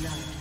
blood.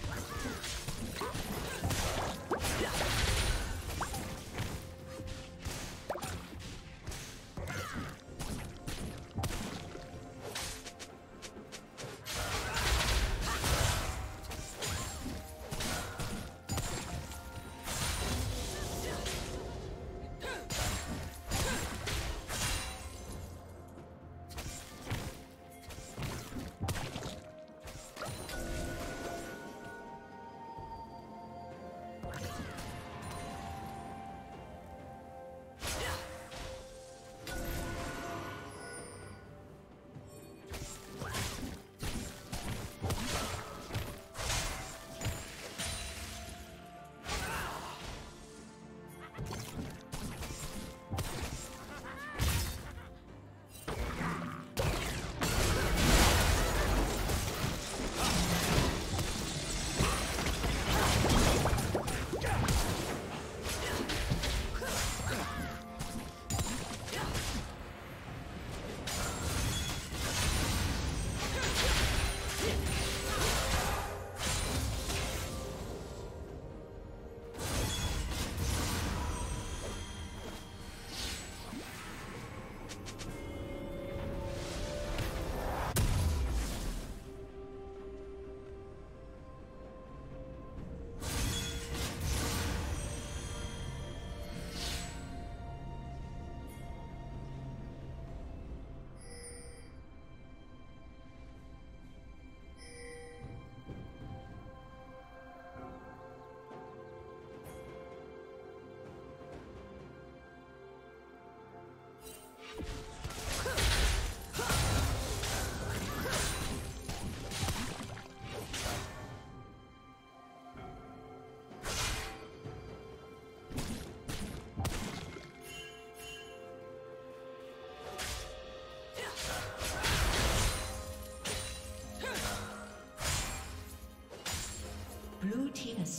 勝った!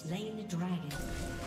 Slain the dragon.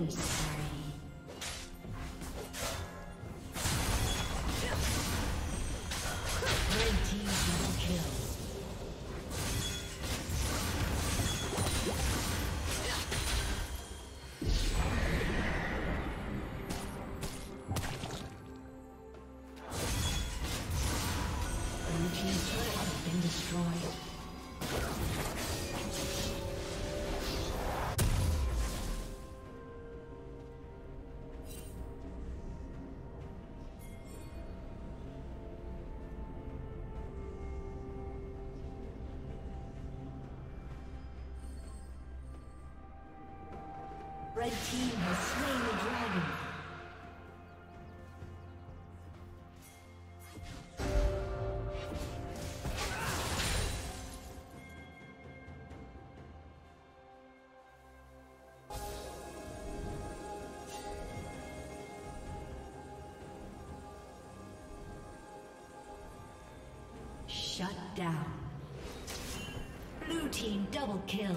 Killing Red team has slain the dragon. Shut down. Blue team double kill.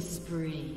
Spree.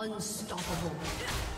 Unstoppable.